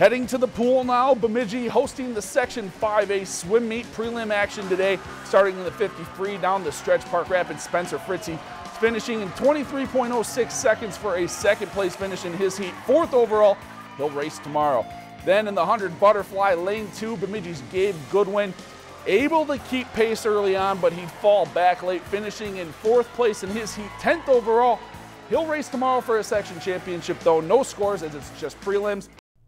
Heading to the pool now, Bemidji hosting the Section 5A swim meet prelim action today, starting in the 50 free down the stretch. Park Rapids Spencer Fritzy finishing in 23.06 seconds for a second place finish in his heat. Fourth overall, he'll race tomorrow. Then in the 100 butterfly lane two, Bemidji's Gabe Goodwin able to keep pace early on, but he'd fall back late, finishing in fourth place in his heat, 10th overall. He'll race tomorrow for a section championship, though no scores as it's just prelims.